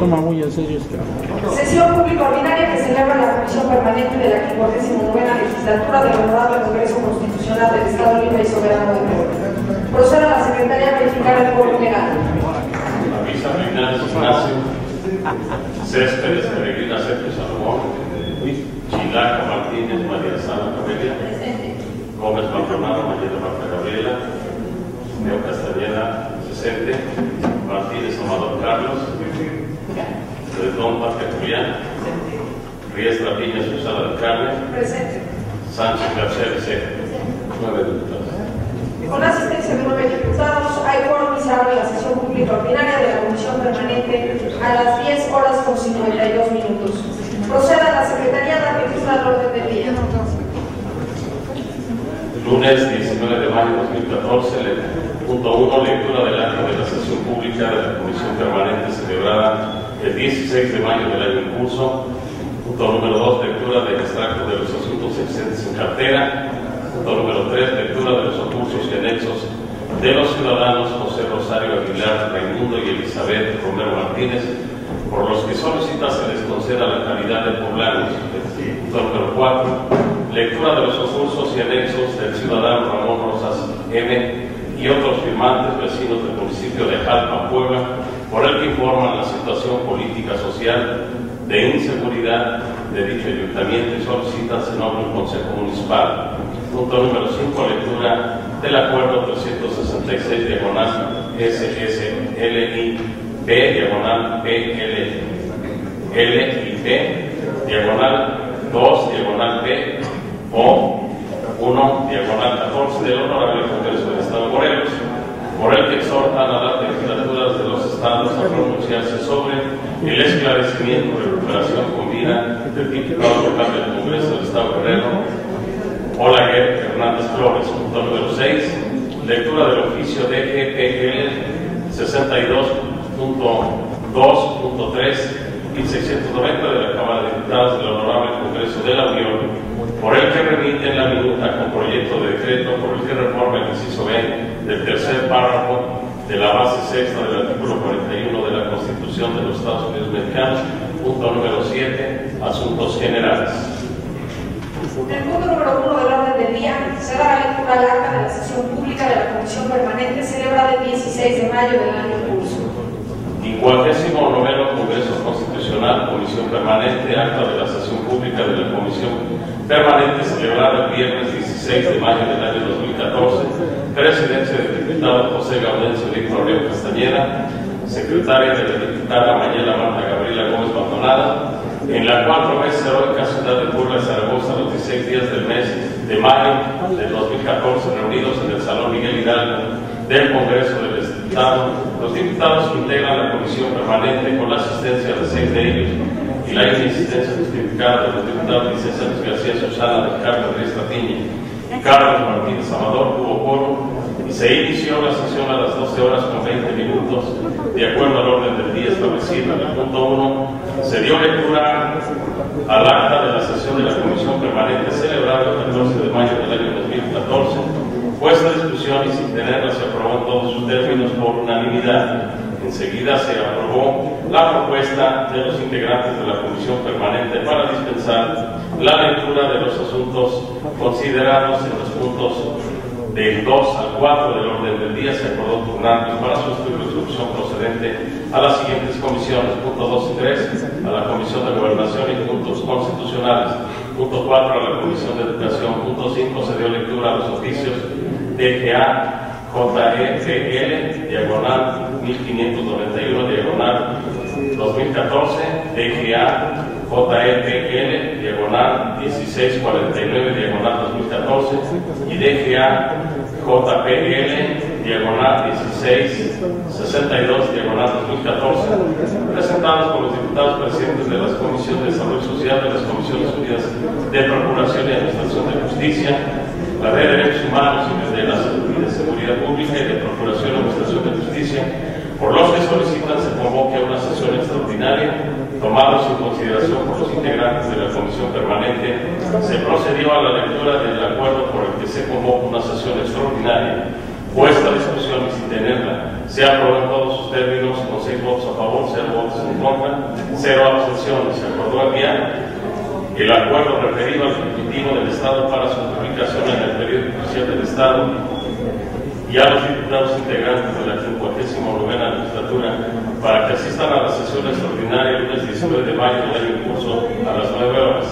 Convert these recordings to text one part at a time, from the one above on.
toma muy en serio este. Sesión pública ordinaria que celebra la Comisión Permanente de la 59 legislatura del Honorable Congreso Constitucional del Estado Libre y Soberano de Perú. Proceda a la Secretaría a verificar el quórum legal. Céspedes Peregrina Sergio Salomón, Chilaca Martínez María Sala Cabelia, Gómez Maldonado Mayela Marta Gabriela, Neo Castañeda Cesente, Martínez Amador Carlos, Redón Marta Julián, Riestra Piña Susana del Carmen, Presente. Sánchez García Vicente. Nueve diputados. Con la asistencia de nueve diputados, hay se abre la sesión pública ordinaria de la Permanente a las 10 horas con 52 minutos. Proceda la Secretaría a registrar el orden del día. Lunes 19 de mayo de 2014, le- punto 1, lectura del acto de la sesión pública de la Comisión Permanente celebrada el 16 de mayo del año en curso. Punto número 2, lectura del extracto de los asuntos existentes en cartera. Punto número 3, lectura de los recursos y anexos de los ciudadanos José Rosario Aguilar, Raimundo y Elizabeth Romero Martínez, por los que solicita se les conceda la calidad de poblanos. Número 4, lectura de los recursos y anexos del ciudadano Ramón Rosas M y otros firmantes vecinos del municipio de Jalpa, Puebla, por el que informan la situación política social de inseguridad de dicho ayuntamiento y solicitan se nombre un consejo municipal. Punto número 5, lectura del acuerdo 366 diagonal SSLI B diagonal PL L y P, diagonal 2, diagonal P, o 1, diagonal 14 del Honorable Congreso del Estado de Morelos, por el que exhortan a las legislaturas de los estados a pronunciarse sobre el esclarecimiento y recuperación con vida del diputado local del Congreso del Estado de Guerrero, Olaguer Hernández Flores, punto número 6, lectura del oficio de EPL 62.2.3 y 690 de la Cámara de Diputados del Honorable Congreso de la Unión, por el que remite la minuta con proyecto de decreto por el que reforma el inciso B del tercer párrafo de la base sexta del artículo 41 de la Constitución de los Estados Unidos Mexicanos, punto número 7, asuntos generales. En el punto número uno del orden del día se da la lectura al acta de la sesión pública de la Comisión Permanente celebrada el 16 de mayo del año en curso. Quincuagésimo noveno Congreso Constitucional, Comisión Permanente, acta de la sesión pública de la Comisión Permanente celebrada el viernes 16 de mayo del año 2014, presidencia del diputado José Gaudencio Leo Castañeda, secretaria de la diputada Mayela Marta Gabriela Gómez Maldonado, en la cuatro veces heroica ciudad de Puebla y Zaragoza los 16 días del mes de mayo del 2014 reunidos en el Salón Miguel Hidalgo del Congreso del Estado, los diputados integran la comisión permanente con la asistencia de seis de ellos y la inasistencia justificada de los diputados licenciados García Susana del Andrés Tratiña y Carlos Martínez Amador quórum y se inició la sesión a las 12 horas con 20 minutos de acuerdo al orden del día establecido en el punto 1 se dio lectura al acta de la sesión de la comisión permanente celebrada el 14 de mayo del año 2014 puesta a discusión y sin tenerla se aprobó en todos sus términos por unanimidad. Enseguida se aprobó la propuesta de los integrantes de la Comisión Permanente para dispensar la lectura de los asuntos considerados en los puntos del 2 al 4 del orden del día. Se acordó turnarlos para su resolución procedente a las siguientes comisiones, punto 2 y 3, a la Comisión de Gobernación y puntos constitucionales. Punto 4 a la Comisión de Educación. Punto 5 se dio lectura a los oficios DGA, JEGL, diagonal 1591, diagonal 2014, DGA, JEPL, diagonal 1649, diagonal 2014, y DGA, JPL, diagonal 1662, diagonal 2014, presentados por los diputados presidentes de las comisiones de Desarrollo Social, de las Comisiones Unidas de Procuración y Administración de Justicia, la de Derechos Humanos y de la Salud Seguridad Pública y de Procuración y Administración de Justicia, por los que solicitan se convoque a sesión extraordinaria, tomados en consideración por los integrantes de la Comisión Permanente, se procedió a la lectura del acuerdo por el que se convoca una sesión extraordinaria, puesta a discusión y sin tenerla, se aprobó en todos sus términos con seis votos a favor, cero votos en contra, cero abstenciones. Se acordó enviar el acuerdo referido al Ejecutivo del Estado para su publicación en el periódico oficial del Estado y a los diputados integrantes de la 59 legislatura para que asistan a la sesión extraordinaria el lunes 19 de mayo del año curso a las 9 horas.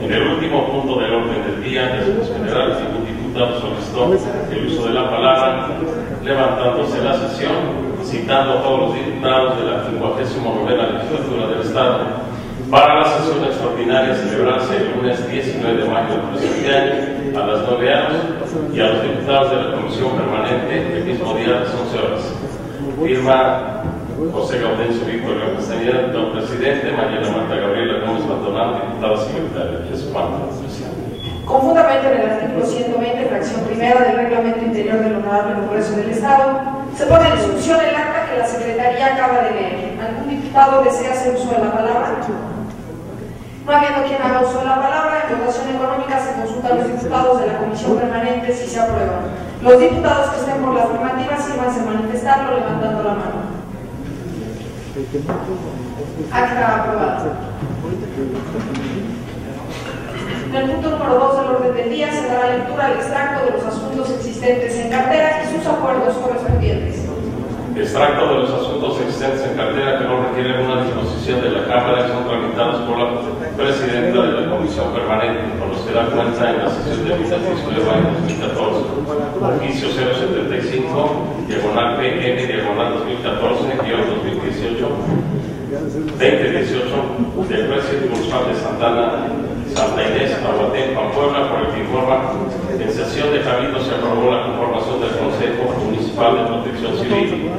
En el último punto del orden del día, el secretario general, ningún diputado solicitó el uso de la palabra, levantándose la sesión, citando a todos los diputados de la 59 legislatura del Estado para la sesión extraordinaria celebrarse el lunes 19 de mayo del presente año a las 9 horas y a los diputados de la Comisión Permanente el mismo día a las 11 horas. Firma José Gaudencio Víctor Castañeda, don presidente, Mariana Marta Gabriela Gómez Maldonado, diputada secretaria. Es cuanto, presidente. Conjuntamente en el artículo 120, fracción primera del Reglamento Interior del Honorable Congreso del Estado, se pone en discusión el acta que la Secretaría acaba de leer. ¿Algún diputado desea hacer uso de la palabra? No habiendo quien haga uso de la palabra, en votación económica se consulta a los diputados de la Comisión Permanente si se aprueban. Los diputados que estén por la afirmativa sírvanse manifestarlo levantando la mano. Acta aprobada. En el punto número 2 del orden del día se dará lectura al extracto de los asuntos existentes en cartera y sus acuerdos correspondientes. Extracto de los asuntos existentes en cartera que no requieren una disposición de la Cámara y son tramitados por la Presidenta de la Comisión Permanente, con los que da cuenta en la sesión de 26 de mayo de 2014. Oficio 075, diagonal PN, diagonal 2014, guion 2018, 2018, del presidente municipal de Santana, Santa Inés, Aguatempa, Puebla, por el que informa en sesión de Cabildo se aprobó la conformación del Consejo Municipal de Protección Civil.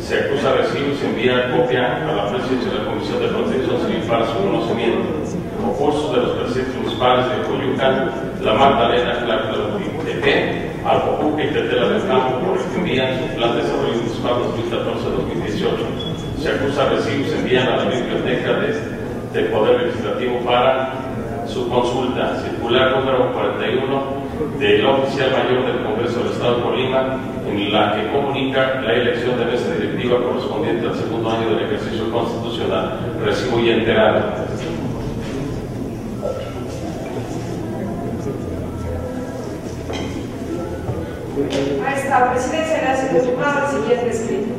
Se acusa recibo y se envía copia a la presidencia de la Comisión de Protección Civil para su conocimiento. Concursos de los presidentes municipales de Coyucan, La Magdalena, Tlaxcala, Alcojuca y Tetela del Campo, por el que envían su plan de desarrollo municipal 2014-2018. Se acusa recibo y se envían a la biblioteca de, del Poder Legislativo para su consulta, circular número 41 del oficial mayor del Congreso del Estado de Colima, en la que comunica la elección de mesa directiva correspondiente al segundo año del ejercicio constitucional. Recibo y enterado. A esta presidencia le hace consultar el siguiente escrito.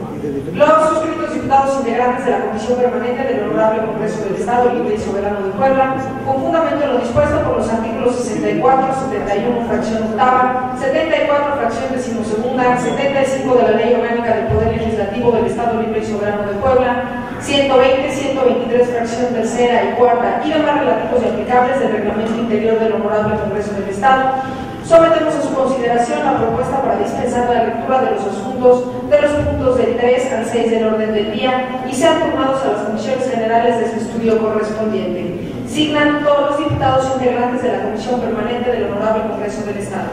Los suscritos diputados integrantes de la Comisión Permanente del Honorable Congreso del Estado Libre y Soberano de Puebla, con fundamento en lo dispuesto por los artículos 64, 71, fracción octava, 74, fracción decimosegunda, 75 de la Ley Orgánica del Poder Legislativo del Estado Libre y Soberano de Puebla, 120, 123, fracción tercera y cuarta, y demás relativos y aplicables del Reglamento Interior del Honorable Congreso del Estado, Sometemos a su consideración la propuesta para dispensar la lectura de los asuntos de los puntos del 3 al 6 del orden del día y sean turnados a las comisiones generales de su estudio correspondiente. Signan todos los diputados integrantes de la Comisión Permanente del Honorable Congreso del Estado.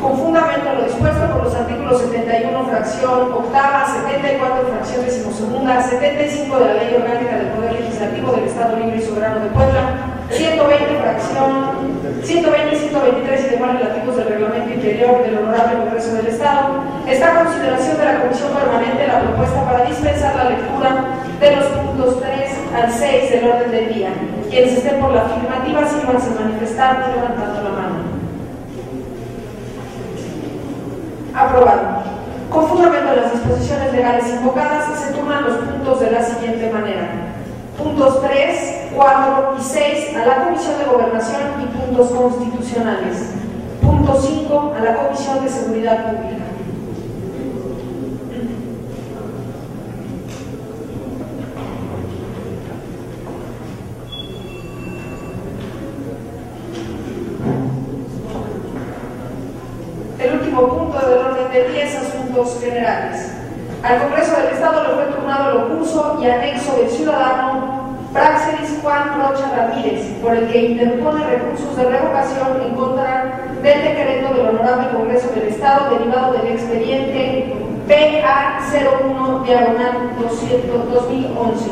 Con fundamento en lo dispuesto por los artículos 71, fracción octava, 74, fracción decimosegunda, 75 de la Ley Orgánica del Poder Legislativo del Estado Libre y Soberano de Puebla, 120, fracción 120 y 123 y demás relativos del Reglamento Interior del Honorable Congreso del Estado, está a consideración de la Comisión Permanente la propuesta para dispensar la lectura de los puntos 3 al 6 del orden del día. Quienes estén por la afirmativa, sírvanse manifestar levantando la mano. Aprobado. Con fundamento en las disposiciones legales invocadas, se turnan los puntos de la siguiente manera. Puntos 3, 4 y 6 a la Comisión de Gobernación y puntos constitucionales. Punto 5 a la Comisión de Seguridad Pública. El último punto del orden día es asuntos generales. Al Congreso del Estado le fue turnado el ocurso y anexo del ciudadano Praxedis Juan Rocha Ramírez, por el que interpone recursos de revocación en contra del decreto del Honorable Congreso del Estado derivado del expediente PA01 diagonal 200 2011.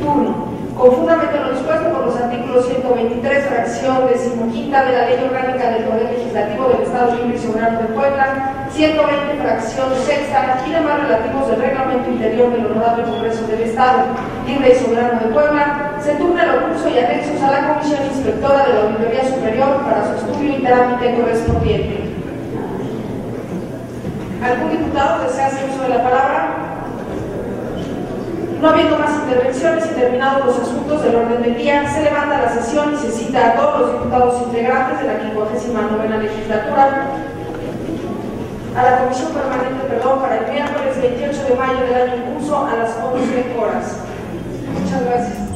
Turno. Conjuntamente lo dispuesto por los artículos 123, fracción decimoquinta de la Ley Orgánica del Poder Legislativo del Estado Libre y Soberano de Puebla, 120, fracción sexta y demás relativos del Reglamento Interior del Honorable Congreso del Estado Libre y Soberano de Puebla, se turna el curso y anexos a la Comisión Inspectora de la Auditoría Superior para su estudio y trámite correspondiente. ¿Algún diputado desea hacer uso de la palabra? No habiendo más intervenciones y terminados los asuntos del orden del día, se levanta la sesión y se cita a todos los diputados integrantes de la 59 legislatura a la comisión permanente, perdón, para el miércoles 28 de mayo del año en curso a las 11 horas. Muchas gracias.